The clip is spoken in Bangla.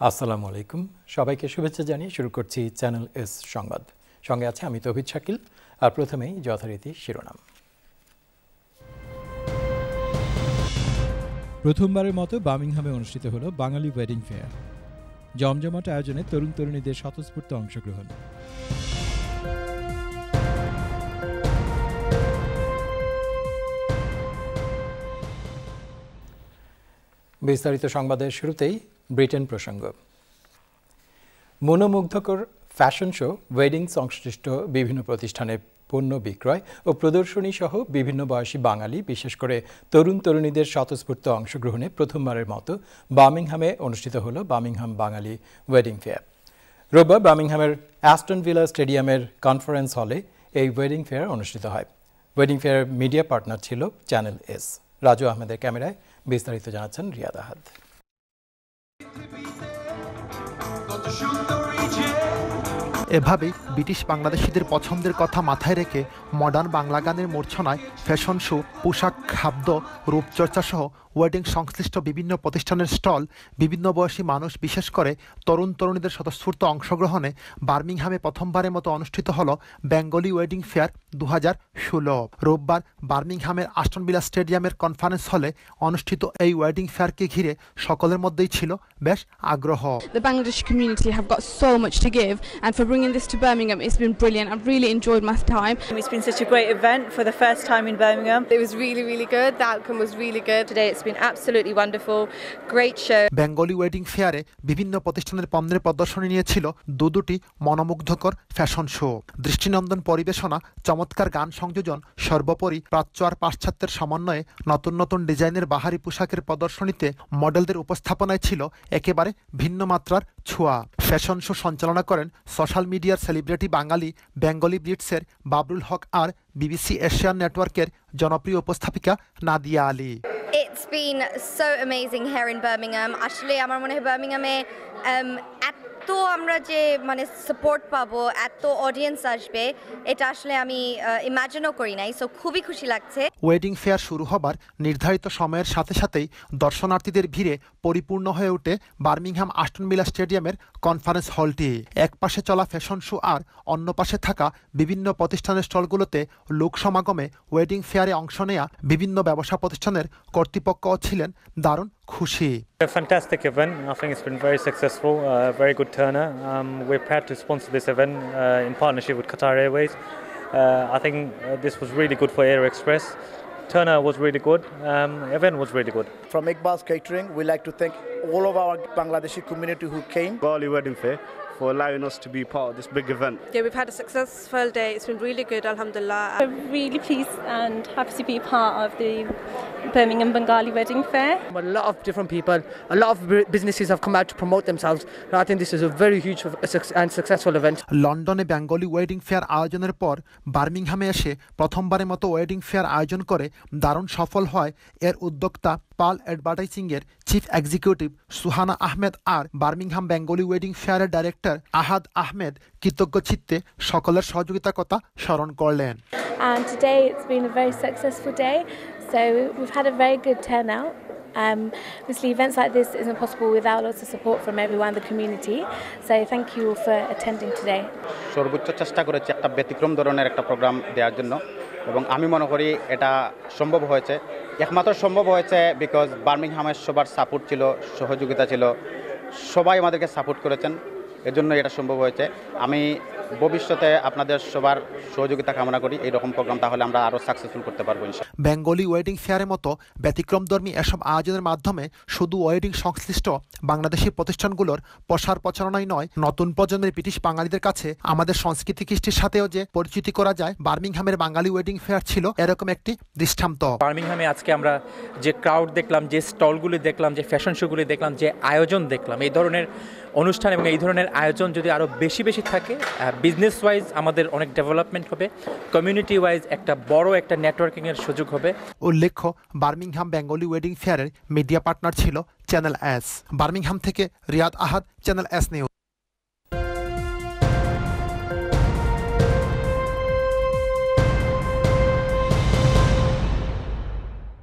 আসসালামু আলাইকুম। সবাইকে শুভেচ্ছা জানিয়ে শুরু করছি চ্যানেল এস সংবাদ। সঙ্গে আছে আমি তৌহিদ শাকিল আর প্রথমেই যথারীতি শিরোনাম। প্রথমবারের মতো বার্মিংহামে অনুষ্ঠিত হলো বাঙালি ওয়েডিং ফেয়ার। জমজমাট আয়োজনে তরুণ তরুণীদের স্বতঃস্ফূর্ত অংশগ্রহণ। বিস্তারিত সংবাদের শুরুতেই ব্রিটেন প্রসঙ্গ। মনোমুগ্ধকর ফ্যাশন শো, ওয়েডিং সংশ্লিষ্ট বিভিন্ন প্রতিষ্ঠানে পণ্য বিক্রয় ও প্রদর্শনী সহ বিভিন্ন বয়সী বাঙালি, বিশেষ করে তরুণ তরুণীদের স্বতঃস্ফূর্ত অংশগ্রহণে প্রথমবারের মতো বার্মিংহামে অনুষ্ঠিত হলো বার্মিংহাম বাঙালি ওয়েডিং ফেয়ার। রোববার বার্মিংহামের অ্যাস্টন ভিলা স্টেডিয়ামের কনফারেন্স হলে এই ওয়েডিং ফেয়ার অনুষ্ঠিত হয়। ওয়েডিং ফেয়ার মিডিয়া পার্টনার ছিল চ্যানেল এস। রাজু আহমেদের ক্যামেরায় বিস্তারিত জানাচ্ছেন রিয়াদ আহাদ। এভাবেই ব্রিটিশ বাংলাদেশিদের পছন্দের কথা মাথায় রেখে মডার্ন বাংলা গানের মূর্ছনায় ফ্যাশন শো পোশাক, খাদ্য, রূপচর্চা সহ ওয়েডিং সংশ্লিষ্ট বিভিন্ন প্রতিষ্ঠানের স্টল বিভিন্ন বয়সী মানুষ বিশেষ করে তরুণ তরুণীদের স্বতঃস্ফূর্ত অংশগ্রহণে বার্মিংহামে প্রথমবারের মতো অনুষ্ঠিত হল বেঙ্গলি ওয়েডিং ফেয়ার দু হাজার ষোলো। রোববার বার্মিংহামের আস্টনবিলা স্টেডিয়ামের কনফারেন্স হলে অনুষ্ঠিত এই ওয়েডিং ফেয়ারকে ঘিরে সকলের মধ্যেই ছিল বেশ আগ্রহ। It's been absolutely wonderful. Great show. Bengali wedding ফেয়ারে বিভিন্ন প্রতিষ্ঠানের পণ্যের প্রদর্শনী নিয়েছিল দু দুটি মনোমুগ্ধকর ফ্যাশন শো দৃষ্টিনন্দন পরিবেশনা, চমৎকার গান সংযোজন, সর্বোপরি প্রাচ্য আর পাশ্চাত্যের সমন্বয়ে নতুন নতুন ডিজাইনের বাহারি পোশাকের প্রদর্শনীতে মডেলদের উপস্থাপনায় ছিল একেবারে ভিন্ন মাত্রার ছোঁয়া ফ্যাশন শো সঞ্চালনা করেন সোশ্যাল মিডিয়ার সেলিব্রিটি বাঙালি বেঙ্গলি ব্রিটসের বাবরুল হক আর বিবিসি এশিয়ান নেটওয়ার্কের জনপ্রিয় উপস্থাপিকা Nadia Ali been so amazing here in Birmingham. Actually, I'm on Birmingham. Eh, um, এত আমরা যে মানে সাপোর্ট পাবো, এত অডিয়েন্স আসবে, এটা আসলে আমি ইমাজিনও করি নাই সো খুবই খুশি লাগছে। ওয়েডিং ফেয়ার শুরু হবার নির্ধারিত সময়ের সাথে সাথেই দর্শনার্থীদের ভিড়ে পরিপূর্ণ হয়ে ওঠে বার্মিংহাম আস্টনবিলা স্টেডিয়ামের কনফারেন্স হলটি এক পাশে চলা ফ্যাশন শো আর অন্য পাশে থাকা বিভিন্ন প্রতিষ্ঠানের স্টলগুলোতে লোক সমাগমে ওয়েডিং ফেয়ারে অংশ নেয়া বিভিন্ন ব্যবসা প্রতিষ্ঠানের কর্তৃপক্ষও ছিলেন দারুণ খুশি A fantastic event. I think it's been very successful, uh, very good turnout. Um, we're proud to sponsor this event uh, in partnership with Qatar Airways. Uh, I think uh, this was really good for Air Express. Turnout was really good. Um, event was really good. From Iqbal's Catering, we like to thank all of our Bangladeshi community who came. Bali Wedding Fair for allowing us to be part of this big event. Yeah, we've had a successful day. It's been really good, alhamdulillah. I'm really pleased and happy to be part of the Birmingham Bengali Wedding Fair. A lot of different people, a lot of businesses have come out to promote themselves. And I think this is a very huge and successful event. লন্ডনে বেঙ্গলি ওয়েডিং ফেয়ার আয়োজনের পর বার্মিংহামে এসে প্রথমবারের মতো ওয়েডিং ফেয়ার আয়োজন করে দারুণ সফল হয় এর উদ্যোক্তা পাল অ্যাডভার্টাইজিংয়ের চিফ এক্সিকিউটিভ সুহানা আহমেদ আর বার্মিংহাম বেঙ্গলি ওয়েডিং ফেয়ারের ডাইরেক্টর আহাদ আহমেদ কৃতজ্ঞ চিত্তে সকলের সহযোগিতার কথা স্মরণ করলেন And today it's been a very successful day. So we've had a very good turnout. Um, obviously, events like this isn't possible without lots of support from everyone in the community. So thank you all for attending today. সর্বোচ্চ চেষ্টা করেছি একটা ব্যতিক্রম ধরনের একটা প্রোগ্রাম দেওয়ার জন্য এবং আমি মনে করি এটা সম্ভব হয়েছে একমাত্র সম্ভব হয়েছে বিকজ বার্মিংহামের সবার সাপোর্ট ছিল সহযোগিতা ছিল। সবাই আমাদেরকে সাপোর্ট করেছেন। এজন্য এটা সম্ভব হয়েছে। আমি ভবিষ্যতে আপনাদের সবার সহযোগিতা কামনা করি এইরকম প্রোগ্রাম তাহলে আমরা আরও সাকসেসফুল করতে পারব বেঙ্গলি ওয়েডিং ফেয়ারের মতো ব্যতিক্রমধর্মী এসব আয়োজনের মাধ্যমে শুধু ওয়েডিং সংশ্লিষ্ট বাংলাদেশি প্রতিষ্ঠানগুলোর প্রসার প্রচারণাই নয় নতুন প্রজন্মের ব্রিটিশ বাঙালিদের কাছে আমাদের সংস্কৃতি কৃষ্টির সাথেও যে পরিচিতি করা যায় বার্মিংহামের বাঙালি ওয়েডিং ফেয়ার ছিল এরকম একটি দৃষ্টান্ত। বার্মিংহামে আজকে আমরা যে ক্রাউড দেখলাম যে স্টলগুলি দেখলাম যে ফ্যাশন শোগুলি দেখলাম যে আয়োজন দেখলাম এই ধরনের অনুষ্ঠান এবং এই ধরনের আয়োজন যদি আরও বেশি বেশি থাকে বিজনেস ওয়াইজ আমাদের অনেক ডেভেলপমেন্ট হবে কমিউনিটি ওয়াইজ একটা বড় একটা নেটওয়ার্কিংয়ের সুযোগ হবে। উল্লেখ্য, বার্মিংহাম বেঙ্গলি ওয়েডিং ফেয়ারের মিডিয়া পার্টনার ছিল চ্যানেল এস বার্মিংহাম থেকে Riyad Ahad channel S news